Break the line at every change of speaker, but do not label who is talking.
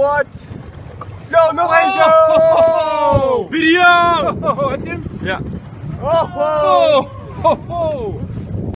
Wat? Zo, nog oh. eentje!
Video! Heb je hem? Ja.
oh, oh.
oh ho.